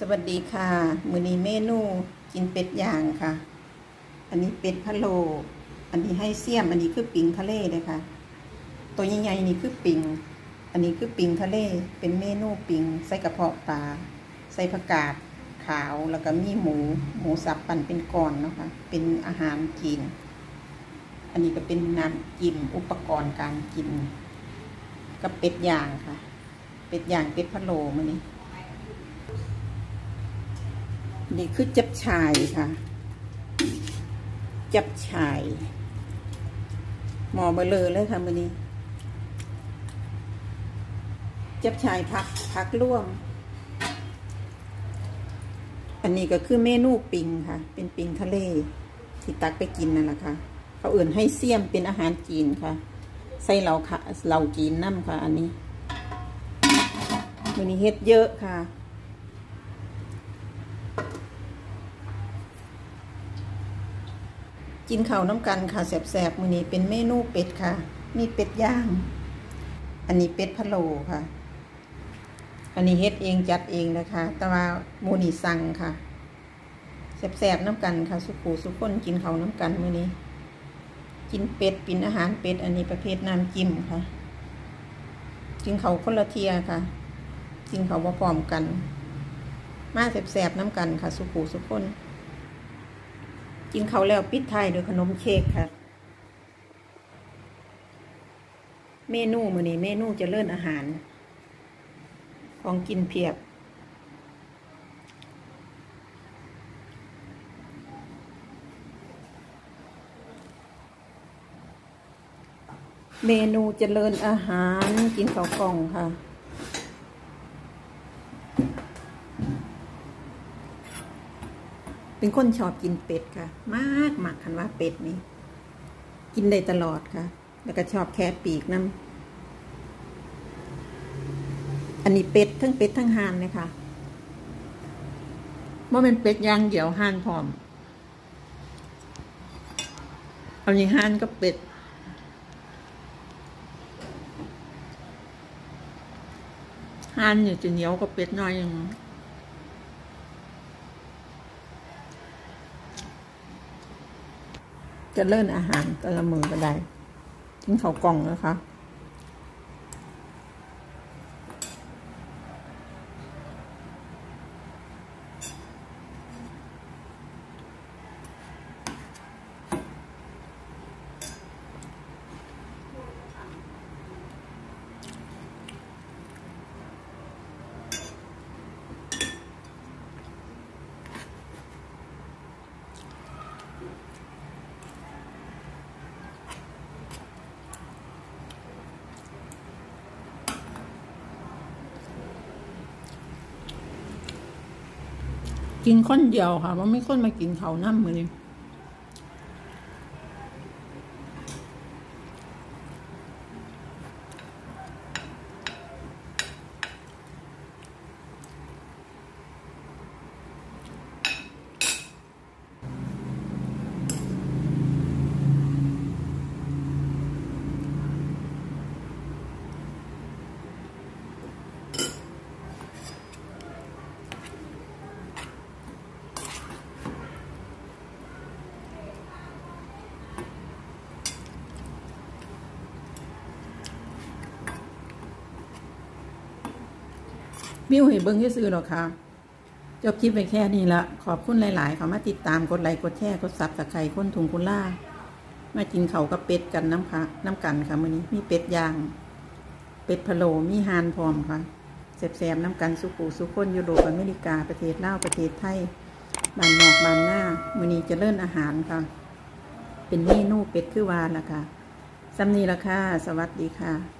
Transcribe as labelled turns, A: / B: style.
A: สวัสดีค่ะมือนี้เมนูกินเป็ดย่างค่ะ อันนี้เป็ดพะโล อันนี้ให้เสียม อันนี้คือปิงทะเลเลยค่ะ ตัวใหญ่ๆนี่คือปิง อันนี้คือปิงทะเล เป็นเมนูปิง ใส่กระเพาะปลา ใส่ผักกาดขาว แล้วก็มีหมู หมูสับปั่นเป็นก้อนเนาะคะเป็นอาหารกิน อันนี้ก็เป็นน้ำจิ้มอุปกรณ์การกิน กับเป็ดย่างค่ะ เป็ดย่างเป็ดพะโลมือนี้ นี่คือจับชายค่ะ จับชายหมอเบลอเลยค่ะมือนี้ จับชายพักพักร่วม อันนี้ก็คือเมนูปิงค่ะ เป็นปิงทะเล ที่ตักไปกินนั่นแหละค่ะเขาอื่นให้เสี่ยมเป็นอาหารจีนค่ะ ใส่เราค่ะเราจีนน้ำค่ะ อันนี้มือนี้เฮ็ดเยอะค่ะ กินข้าวน้ำกันค่ะแสบๆมื้อนี้เป็นเมนูเป็ดค่ะ มีเป็ดย่าง อันนี้เป็ดพะโลค่ะ อันนี้เฮ็ดเองจัดเองนะคะ แต่ว่าหมูนี่สั่งค่ะแสบๆน้ำกันค่ะ สุขูสุขคนกินข้าวน้ำกันมื้อนี้ กินเป็ดปินอาหารเป็ด อันนี้ประเภทน้ำจิ้มค่ะ กินเขาคนละเทียค่ะ กินเขาบ่พร้อมกัน มาแสบๆน้ำกันค่ะ สุขูสุขคน กินเขาแล้วปิดท้ายด้วยขนมเค้กค่ะ เมนูมือนี้เมนูจะเลิ่นอาหาร ของกินเพียบ เมนูเจริญอาหารกินข้าวกล่องค่ะ เป็นคนชอบกินเป็ดค่ะ มากมากคันว่าเป็ดนี่ กินได้ตลอดค่ะ แล้วก็ชอบแค่ปีกน้ำอันนี้เป็ดทั้งเป็ดทั้งห่านเลยค่ะว่าเป็นเป็ดย่างเดี่ยวห่านพร้อม เอาอย่างห่านก็เป็ดห่านเนี่ยจะเหนียวกับเป็ดน้อยยัง จะเลิ่นอาหารแต่ละมือก็ได้กินข้าวกล่องนะคะ กินคนเดียวค่ะว่าไม่คนมากินเขาน้ำมือ วิวให้เบิ้งที่ซื้อหรอกค่ะ จบคลิปไปแค่นี้ละ ขอบคุณหลาย ๆ เขามาติดตามกดไลค์กดแชร์กดซับสไครต์คนถุงคุณล่า มากินเขากับเป็ดกันน้ำค่ะน้ำกันค่ะมื้อนี้มีเป็ดย่าง เป็ดพะโล้มีฮานพร้อมค่ะแสบๆน้ำกันสุกูสุคนยุโรปอเมริกาประเทศลาวประเทศไทยบานนอกบานหน้ามื้อนี้จะเลิ่นอาหารค่ะ เป็นเมนูเป็ดคือวานละค่ะสำนีละค่ะ สวัสดีค่ะ